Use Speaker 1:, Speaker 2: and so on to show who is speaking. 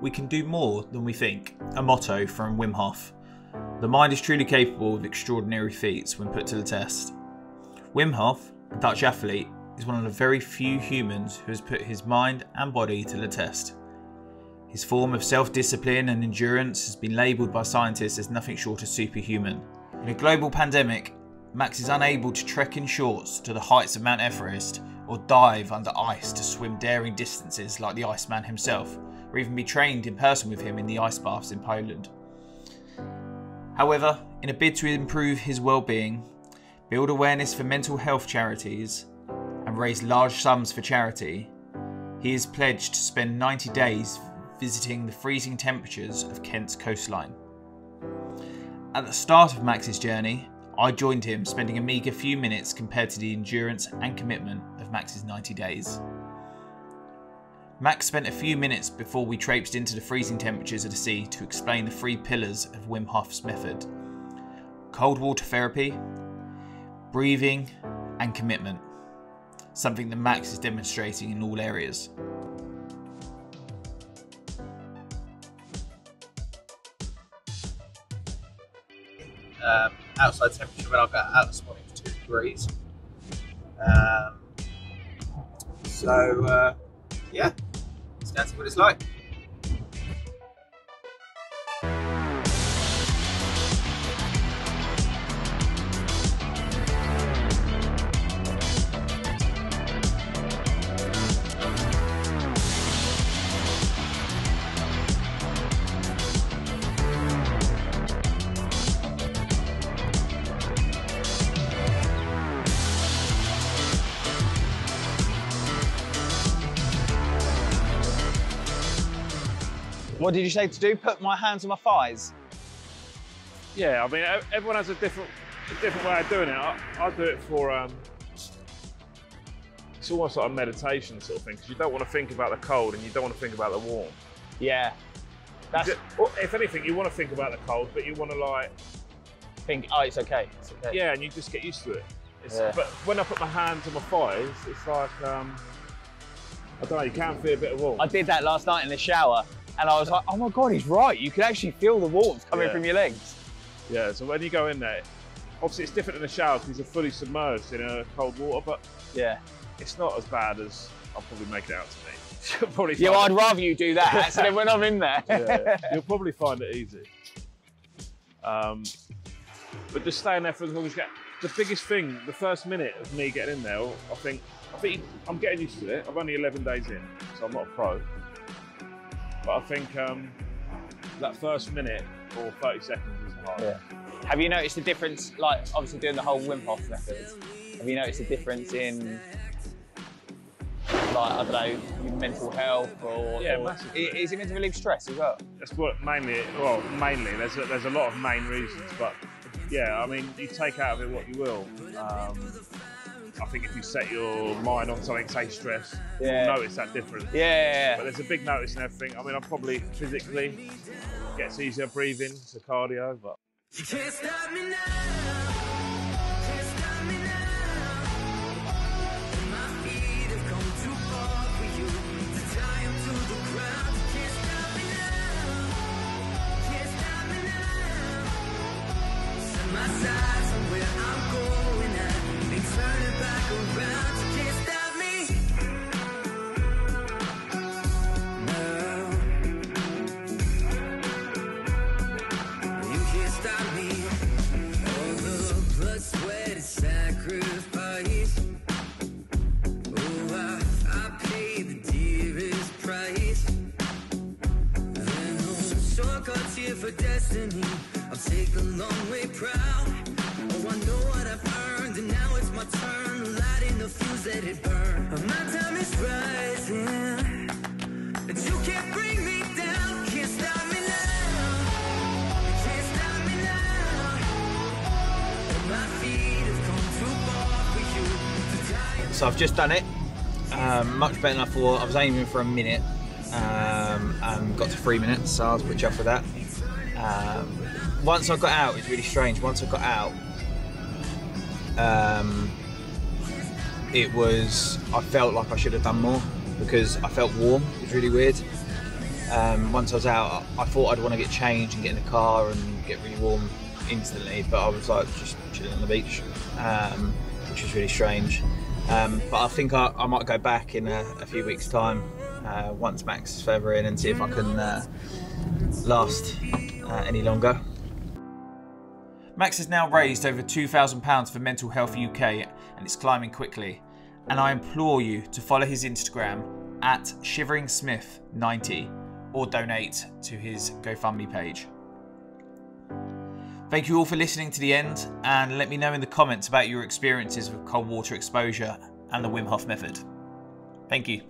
Speaker 1: We can do more than we think, a motto from Wim Hof. The mind is truly capable of extraordinary feats when put to the test. Wim Hof, a Dutch athlete, is one of the very few humans who has put his mind and body to the test. His form of self discipline and endurance has been labelled by scientists as nothing short of superhuman. In a global pandemic, Max is unable to trek in shorts to the heights of Mount Everest or dive under ice to swim daring distances like the Iceman himself, or even be trained in person with him in the ice baths in Poland. However, in a bid to improve his well-being, build awareness for mental health charities, and raise large sums for charity, he is pledged to spend 90 days visiting the freezing temperatures of Kent's coastline. At the start of Max's journey, I joined him, spending a meagre few minutes compared to the endurance and commitment of Max's 90 days. Max spent a few minutes before we traipsed into the freezing temperatures of the sea to explain the three pillars of Wim Hof's method cold water therapy, breathing, and commitment. Something that Max is demonstrating in all areas.
Speaker 2: um, outside temperature when I got out this morning was two degrees. Um, so uh, yeah, see what it's like.
Speaker 3: What did you say to do? Put my hands on my thighs.
Speaker 4: Yeah, I mean, everyone has a different, a different way of doing it. I, I do it for, um, it's almost like a meditation sort of thing, because you don't want to think about the cold and you don't want to think about the warm.
Speaker 3: Yeah. That's
Speaker 4: if anything, you want to think about the cold, but you want to like,
Speaker 3: think. Oh, it's okay. It's okay.
Speaker 4: yeah, and you just get used to it.
Speaker 3: Yeah.
Speaker 4: But when I put my hands on my thighs, it's like, um, I don't know, you can feel a bit of warmth.
Speaker 3: I did that last night in the shower, and I was like, oh my god, he's right. You can actually feel the warmth coming
Speaker 4: Yeah.
Speaker 3: from your legs.
Speaker 4: Yeah, so when you go in there, obviously it's different in the shower because you're fully submerged in a cold water, but
Speaker 3: Yeah.
Speaker 4: it's not as bad as I'll probably make it out to be. Probably
Speaker 3: Yeah, well, I'd rather you do that. so then when I'm in there.
Speaker 4: yeah, you'll probably find it easy. Um, but just staying there for as long as you get. The biggest thing, the first minute of me getting in there, I think, I think I'm getting used to it. I'm only 11 days in, so I'm not a pro. But I think um, that first minute or 30 seconds is hard.
Speaker 3: Yeah. Have you noticed a difference, like obviously doing the whole Wim Hof method? Have you noticed a difference in, like I don't know, your mental health or?
Speaker 4: Yeah,
Speaker 3: or-
Speaker 4: massively.
Speaker 3: Is it meant to relieve stress as well?
Speaker 4: That's what mainly, well, mainly, there's a, there's a lot of main reasons, but yeah, I mean, you take out of it what you will. Um, I think if you set your mind on something, say stress,
Speaker 3: Yeah.
Speaker 4: you'll notice that difference.
Speaker 3: Yeah, yeah,
Speaker 4: But there's a big notice in everything. I mean, I'm probably physically gets easier breathing, it's a cardio, but
Speaker 5: You can't stop me now. Can't stop me now. And my feet have come too far for you to tie 'em to the ground. You can't stop me now. Can't stop me now. Set my sights on where I'm going for destiny. I'll take the long way proud. Let it burn. My time is rising. And you can't bring me down, can't stop me now. Can't stop me now. My feet have come too far for you to die.
Speaker 1: So I've just done it. Um, much better than I thought. I was aiming for a minute. Um, and got to three minutes, so I was pretty chuffed with that. Um, once I got out, it's really strange. Once I got out, um, it was. I felt like I should have done more because I felt warm. It was really weird. Um, once I was out, I thought I'd want to get changed and get in the car and get really warm instantly, but I was like just chilling on the beach, um, which was really strange. Um, but I think I, I might go back in a, a few weeks' time uh, once Max is further in and see if I can uh, last uh, any longer. Max has now raised over £2,000 for Mental Health UK and it's climbing quickly. And I implore you to follow his Instagram at shiveringsmith90 or donate to his GoFundMe page. Thank you all for listening to the end and let me know in the comments about your experiences with cold water exposure and the Wim Hof method. Thank you.